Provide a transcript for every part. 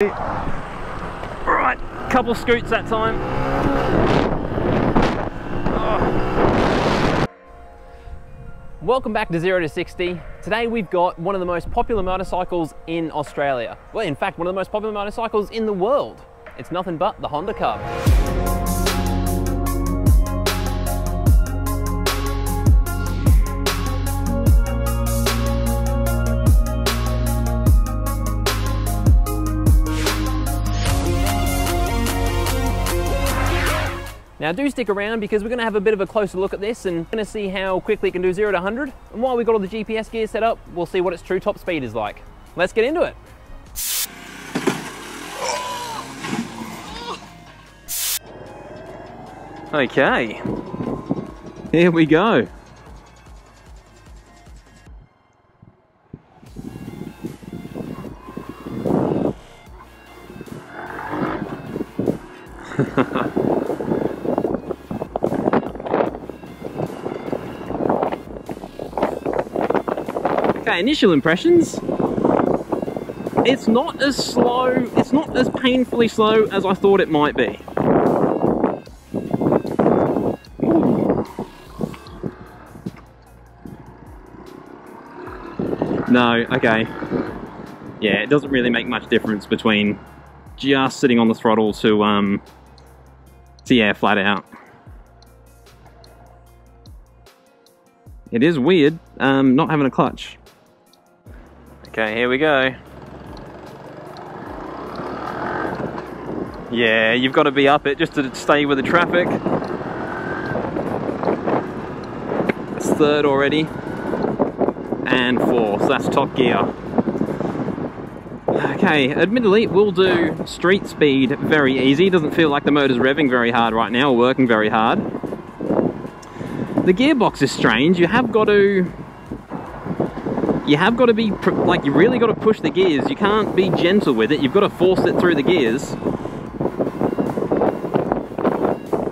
Right, couple scoots that time. Oh. Welcome back to Zero to 60. Today we've got one of the most popular motorcycles in Australia. Well, in fact, one of the most popular motorcycles in the world. It's nothing but the Honda Cub. Now do stick around because we're going to have a bit of a closer look at this and going to see how quickly it can do 0 to 100. And while we've got all the GPS gear set up, we'll see what its true top speed is like. Let's get into it. Okay, here we go. Okay, initial impressions. It's not as slow, it's not as painfully slow as I thought it might be. No, okay. Yeah, it doesn't really make much difference between just sitting on the throttle to, um, to yeah, flat out. It is weird, um, not having a clutch. Okay, here we go. Yeah, you've got to be up it just to stay with the traffic. It's third already. And fourth, that's top gear. Okay, admittedly, we'll do street speed very easy. Doesn't feel like the motor's revving very hard right now, or working very hard. The gearbox is strange. You have got to you have got to be, like, you really got to push the gears. You can't be gentle with it. You've got to force it through the gears.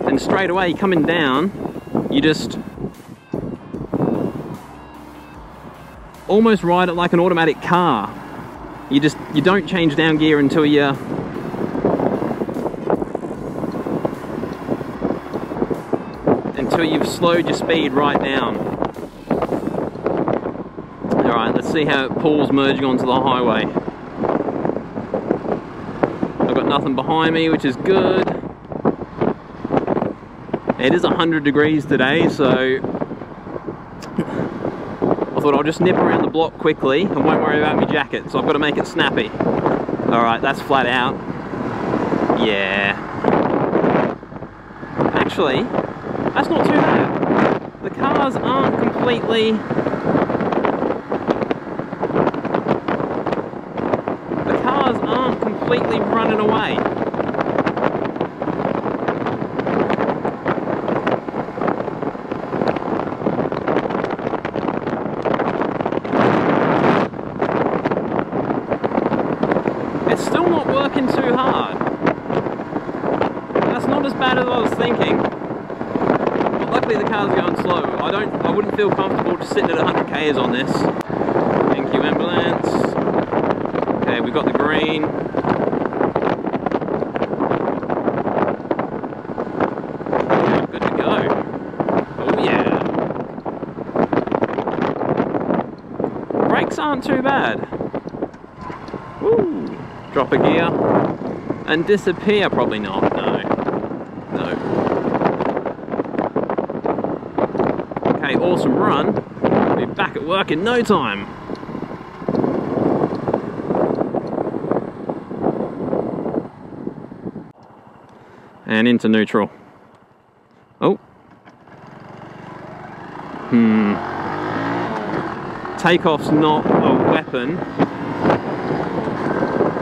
And straight away, coming down, you just almost ride it like an automatic car. You just, you don't change down gear until you until you've slowed your speed right down. Alright, let's see how it pulls merging onto the highway. I've got nothing behind me, which is good. It is 100 degrees today, so I thought I'll just nip around the block quickly and won't worry about my jacket, so I've got to make it snappy. Alright, that's flat out. Yeah. Actually, that's not too bad. The cars aren't completely completely running away. It's still not working too hard. That's not as bad as I was thinking. But luckily the car's going slow. I don't I wouldn't feel comfortable just sitting at 100 k's on this. Thank you ambulance. Okay, we've got the green. Aren't too bad. Woo. Drop a gear and disappear. Probably not. No. No. Okay, awesome run. Be back at work in no time. And into neutral. Oh. Hmm takeoff's not a weapon.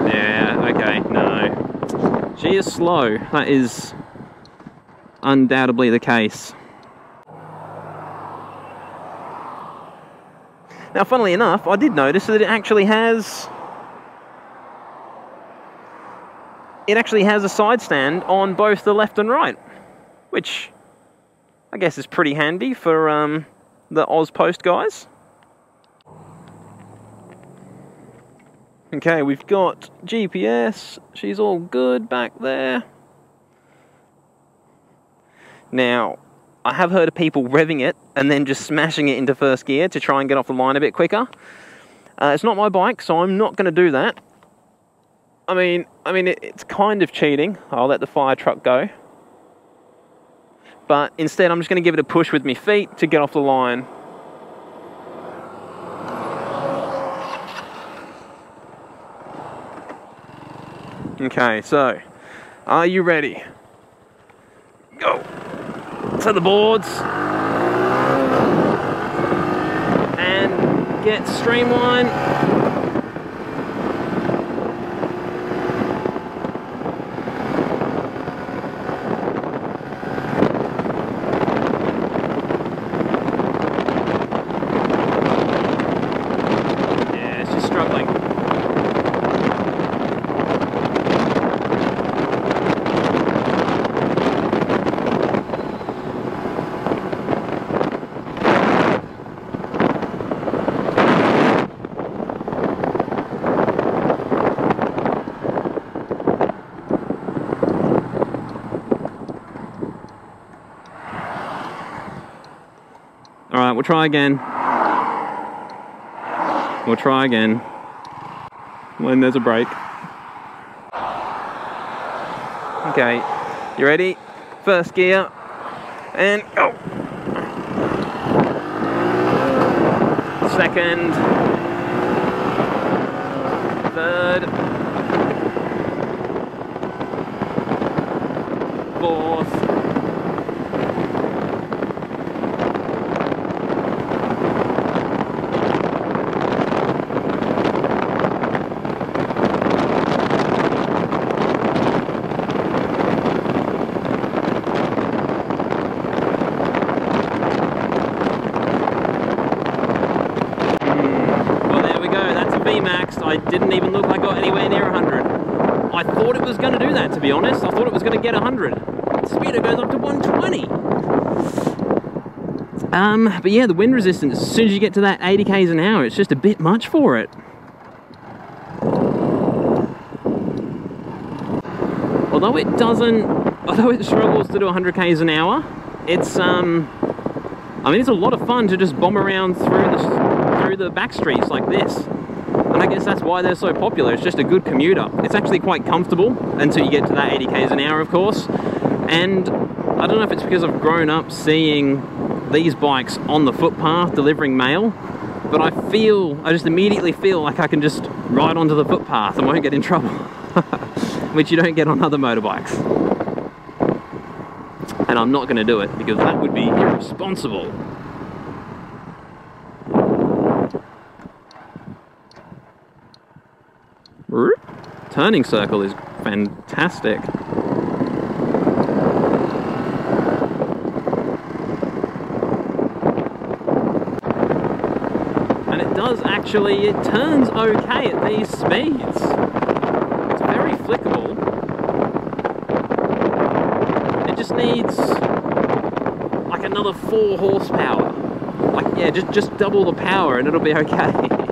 Yeah, okay, no. She is slow. That is undoubtedly the case. Now, funnily enough, I did notice that it actually has... It actually has a side stand on both the left and right, which I guess is pretty handy for um, the Auspost guys. Okay, we've got GPS. She's all good back there. Now, I have heard of people revving it and then just smashing it into first gear to try and get off the line a bit quicker. Uh, it's not my bike, so I'm not going to do that. I mean, I mean, it, it's kind of cheating. I'll let the fire truck go. But instead, I'm just going to give it a push with my feet to get off the line. Okay, so, are you ready? Go. To the boards. And get streamline Alright, we'll try again. We'll try again. When there's a break. Okay, you ready? First gear. And go! Second. Third. Fourth. I didn't even look like I got anywhere near 100. I thought it was going to do that, to be honest. I thought it was going to get 100. Speedo goes up to 120. Um, but yeah, the wind resistance, as soon as you get to that 80 k's an hour, it's just a bit much for it. Although it doesn't, although it struggles to do 100 k's an hour, it's, um, I mean, it's a lot of fun to just bomb around through the, through the back streets like this. And I guess that's why they're so popular. It's just a good commuter. It's actually quite comfortable until you get to that 80 k's an hour, of course. And I don't know if it's because I've grown up seeing these bikes on the footpath delivering mail, but I feel, I just immediately feel like I can just ride onto the footpath and won't get in trouble, which you don't get on other motorbikes. And I'm not going to do it because that would be irresponsible. Turning circle is fantastic. And it does actually, it turns okay at these speeds. It's very flickable. It just needs like another four horsepower. Like, yeah, just, just double the power and it'll be okay.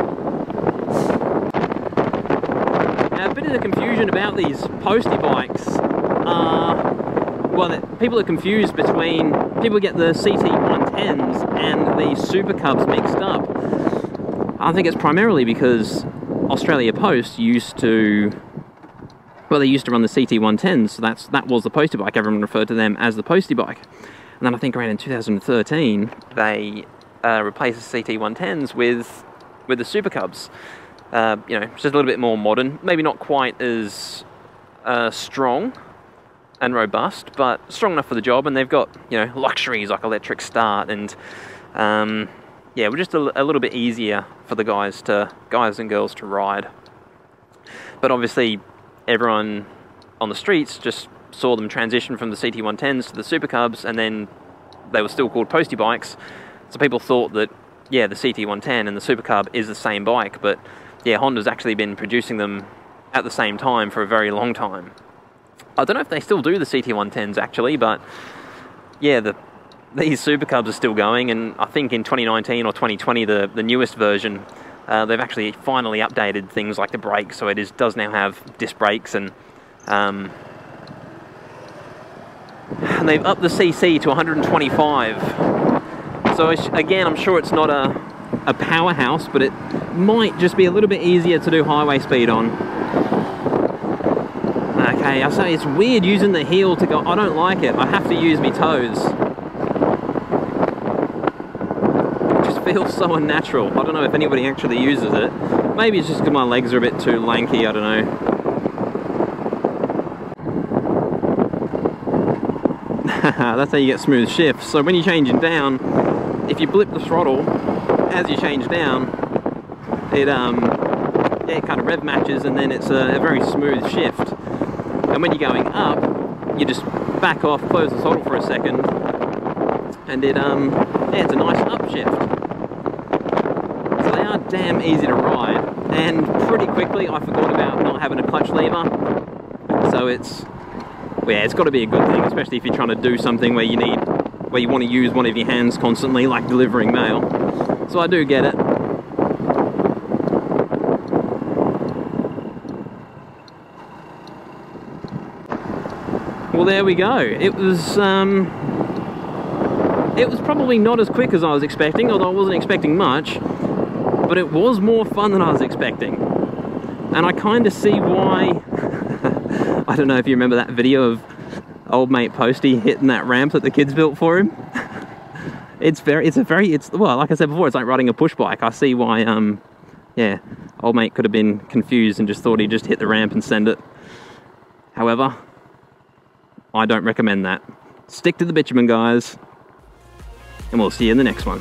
the confusion about these postie bikes are, well, people are confused between, people get the CT110s and the Super Cubs mixed up. I think it's primarily because Australia Post used to, well, they used to run the CT110s, so that's, that was the postie bike. Everyone referred to them as the postie bike. And then I think around in 2013, they uh, replaced the CT110s with, with the Super Cubs. Uh, you know, just a little bit more modern. Maybe not quite as uh, strong and robust, but strong enough for the job. And they've got you know luxuries like electric start and um, yeah, we're just a, a, little bit easier for the guys to guys and girls to ride. But obviously, everyone on the streets just saw them transition from the CT110s to the Super Cubs, and then they were still called postie bikes. So people thought that yeah, the CT110 and the Super Cub is the same bike, but yeah, Honda's actually been producing them at the same time for a very long time. I don't know if they still do the CT110s actually, but yeah, the these Super Cubs are still going, and I think in 2019 or 2020, the, the newest version Uh, they've actually finally updated things like the brakes, so it is does now have disc brakes and um, and they've upped the CC to 125. So again, I'm sure it's not a, a powerhouse, but it might just be a little bit easier to do highway speed on. Okay, I say it's weird using the heel to go, I don't like it. I have to use my toes. It just feels so unnatural. I don't know if anybody actually uses it. Maybe it's just because my legs are a bit too lanky, I don't know. that's how you get smooth shifts. So when you're changing down, if you blip the throttle as you change down, it um, it kind of rev matches and then it's a, a very smooth shift. And when you're going up, you just back off, close the throttle for a second, and it um, yeah, it's a nice upshift. So they are damn easy to ride, and pretty quickly I forgot about not having a clutch lever. So it's yeah, it's got to be a good thing, especially if you're trying to do something where you need, where you want to use one of your hands constantly, like delivering mail. So I do get it. Well, there we go. It was, um, it was probably not as quick as I was expecting, although I wasn't expecting much, but it was more fun than I was expecting. And I kind of see why I don't know if you remember that video of old mate Posty hitting that ramp that the kids built for him. It's very, it's a very, it's, well, like I said before, it's like riding a push bike. I see why, um, yeah, old mate could have been confused and just thought he'd just hit the ramp and send it. However, I don't recommend that. Stick to the bitumen, guys, and we'll see you in the next one.